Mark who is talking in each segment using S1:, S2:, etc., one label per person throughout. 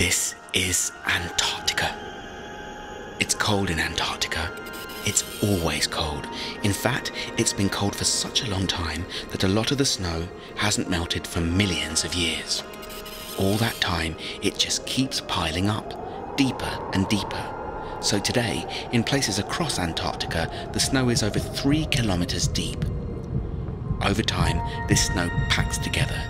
S1: This is Antarctica. It's cold in Antarctica. It's always cold. In fact, it's been cold for such a long time that a lot of the snow hasn't melted for millions of years. All that time, it just keeps piling up, deeper and deeper. So today, in places across Antarctica, the snow is over three kilometers deep. Over time, this snow packs together.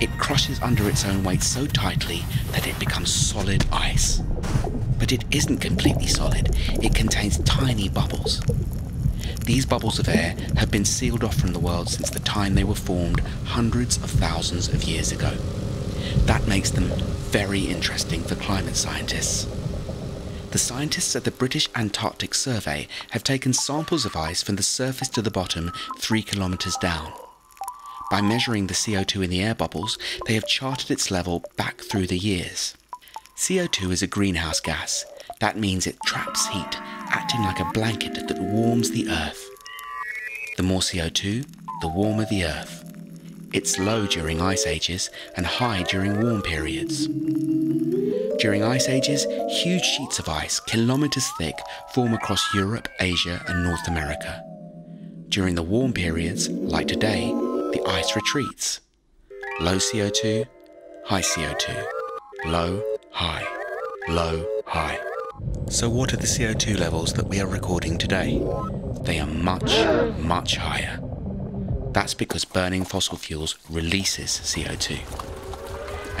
S1: It crushes under its own weight so tightly that it becomes solid ice. But it isn't completely solid, it contains tiny bubbles. These bubbles of air have been sealed off from the world since the time they were formed hundreds of thousands of years ago. That makes them very interesting for climate scientists. The scientists at the British Antarctic Survey have taken samples of ice from the surface to the bottom three kilometres down. By measuring the CO2 in the air bubbles, they have charted its level back through the years. CO2 is a greenhouse gas. That means it traps heat, acting like a blanket that warms the Earth. The more CO2, the warmer the Earth. It's low during ice ages and high during warm periods. During ice ages, huge sheets of ice, kilometres thick, form across Europe, Asia, and North America. During the warm periods, like today, the ice retreats. Low CO2, high CO2. Low, high. Low, high. So, what are the CO2 levels that we are recording today? They are much, much higher. That's because burning fossil fuels releases CO2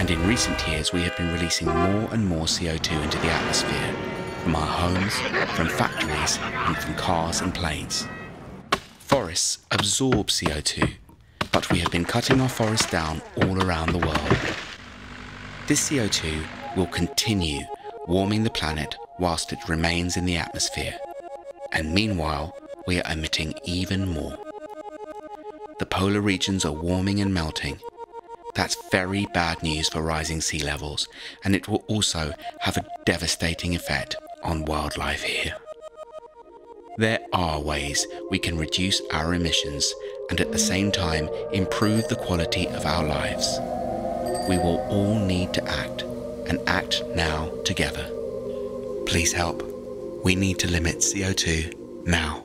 S1: and in recent years we have been releasing more and more CO2 into the atmosphere from our homes, from factories, and from cars and planes. Forests absorb CO2, but we have been cutting our forests down all around the world. This CO2 will continue warming the planet whilst it remains in the atmosphere, and meanwhile we are emitting even more. The polar regions are warming and melting, that's very bad news for rising sea levels, and it will also have a devastating effect on wildlife here. There are ways we can reduce our emissions and at the same time improve the quality of our lives. We will all need to act and act now together. Please help. We need to limit CO2 now.